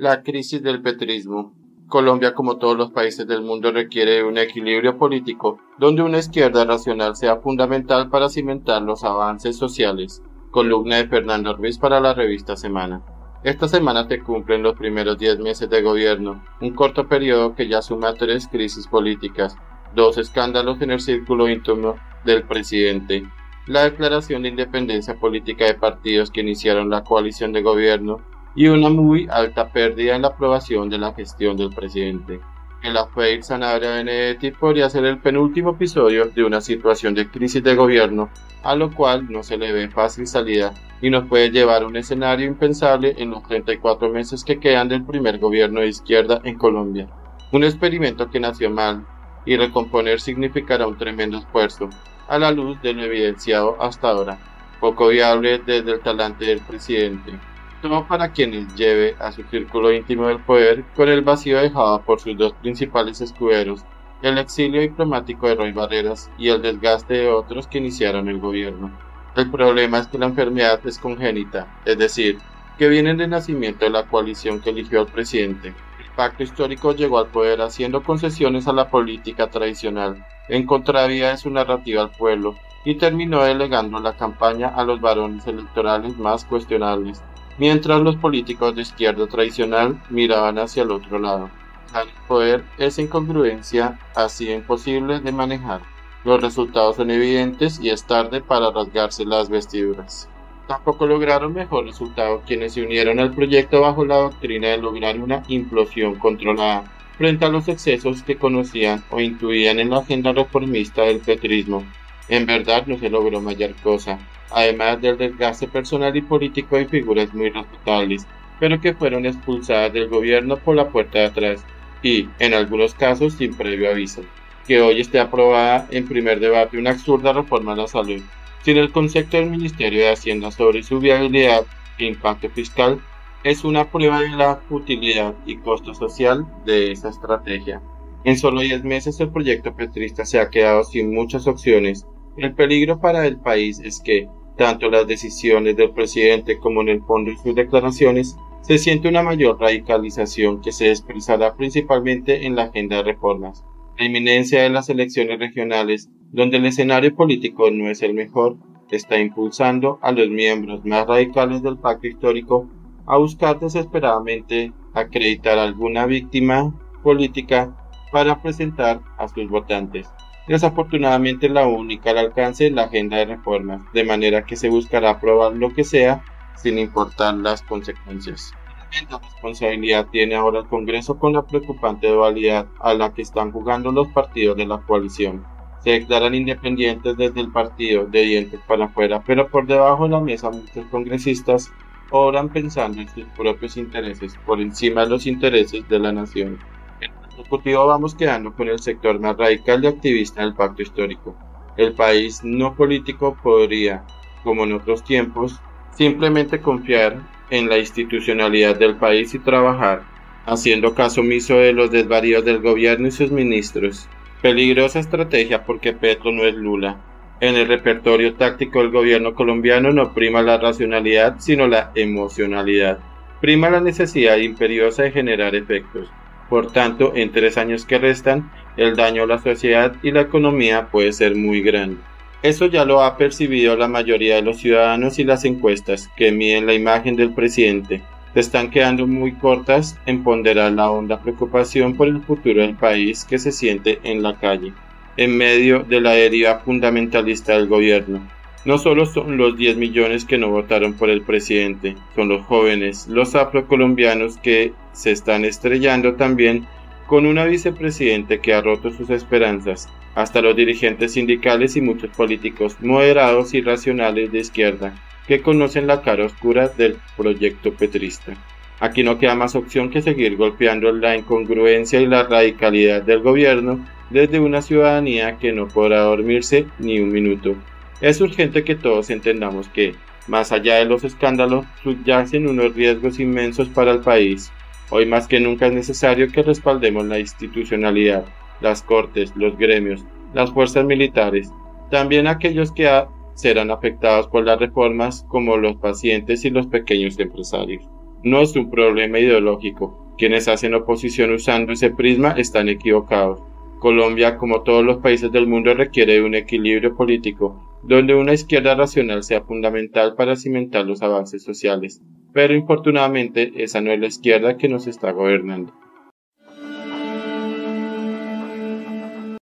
La crisis del petrismo. Colombia, como todos los países del mundo, requiere un equilibrio político donde una izquierda racional sea fundamental para cimentar los avances sociales. Columna de Fernando Ruiz para la revista Semana. Esta semana se cumplen los primeros 10 meses de gobierno, un corto periodo que ya suma tres crisis políticas, dos escándalos en el círculo íntimo del presidente, la declaración de independencia política de partidos que iniciaron la coalición de gobierno y una muy alta pérdida en la aprobación de la gestión del presidente. El affair Sanabria Benedetti podría ser el penúltimo episodio de una situación de crisis de gobierno, a lo cual no se le ve fácil salida y nos puede llevar a un escenario impensable en los 34 meses que quedan del primer gobierno de izquierda en Colombia. Un experimento que nació mal y recomponer significará un tremendo esfuerzo, a la luz de lo evidenciado hasta ahora, poco viable desde el talante del presidente todo para quienes lleve a su círculo íntimo del poder con el vacío dejado por sus dos principales escuderos, el exilio diplomático de Roy Barreras y el desgaste de otros que iniciaron el gobierno. El problema es que la enfermedad es congénita, es decir, que viene del nacimiento de la coalición que eligió al presidente. El pacto histórico llegó al poder haciendo concesiones a la política tradicional, en contravía de su narrativa al pueblo, y terminó delegando la campaña a los varones electorales más cuestionables, mientras los políticos de izquierda tradicional miraban hacia el otro lado. El poder es incongruencia así imposible de manejar. Los resultados son evidentes y es tarde para rasgarse las vestiduras. Tampoco lograron mejor resultado quienes se unieron al proyecto bajo la doctrina de lograr una implosión controlada frente a los excesos que conocían o intuían en la agenda reformista del petrismo. En verdad no se logró mayor cosa además del desgaste personal y político de figuras muy respetables, pero que fueron expulsadas del gobierno por la puerta de atrás y, en algunos casos, sin previo aviso. Que hoy esté aprobada en primer debate una absurda reforma a la salud, sin el concepto del Ministerio de Hacienda sobre su viabilidad e impacto fiscal, es una prueba de la utilidad y costo social de esa estrategia. En solo 10 meses el proyecto petrista se ha quedado sin muchas opciones. El peligro para el país es que, tanto las decisiones del presidente como en el fondo de sus declaraciones, se siente una mayor radicalización que se expresará principalmente en la agenda de reformas. La inminencia de las elecciones regionales, donde el escenario político no es el mejor, está impulsando a los miembros más radicales del pacto histórico a buscar desesperadamente acreditar alguna víctima política para presentar a sus votantes. Desafortunadamente la única al alcance es la agenda de reformas, de manera que se buscará aprobar lo que sea sin importar las consecuencias. La responsabilidad tiene ahora el Congreso con la preocupante dualidad a la que están jugando los partidos de la coalición. Se declaran independientes desde el partido, de dientes para afuera, pero por debajo de la mesa muchos congresistas obran pensando en sus propios intereses por encima de los intereses de la nación ejecutivo vamos quedando con el sector más radical y activista del pacto histórico. El país no político podría, como en otros tiempos, simplemente confiar en la institucionalidad del país y trabajar, haciendo caso omiso de los desvaríos del gobierno y sus ministros. Peligrosa estrategia porque Petro no es Lula. En el repertorio táctico del gobierno colombiano no prima la racionalidad, sino la emocionalidad. Prima la necesidad imperiosa de generar efectos. Por tanto, en tres años que restan, el daño a la sociedad y la economía puede ser muy grande. Eso ya lo ha percibido la mayoría de los ciudadanos y las encuestas que miden la imagen del presidente. Se están quedando muy cortas en ponderar la honda preocupación por el futuro del país que se siente en la calle, en medio de la deriva fundamentalista del gobierno. No solo son los 10 millones que no votaron por el presidente, son los jóvenes, los afrocolombianos que se están estrellando también con una vicepresidente que ha roto sus esperanzas, hasta los dirigentes sindicales y muchos políticos moderados y racionales de izquierda que conocen la cara oscura del proyecto petrista. Aquí no queda más opción que seguir golpeando la incongruencia y la radicalidad del gobierno desde una ciudadanía que no podrá dormirse ni un minuto. Es urgente que todos entendamos que, más allá de los escándalos, subyacen unos riesgos inmensos para el país. Hoy más que nunca es necesario que respaldemos la institucionalidad, las cortes, los gremios, las fuerzas militares, también aquellos que serán afectados por las reformas como los pacientes y los pequeños empresarios. no es un problema ideológico. Quienes hacen oposición usando ese prisma están equivocados. Colombia, como todos los países del mundo, requiere de un equilibrio político, donde una izquierda racional sea fundamental para cimentar los avances sociales. Pero infortunadamente esa no es la izquierda que nos está gobernando.